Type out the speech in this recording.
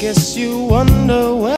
guess you wonder where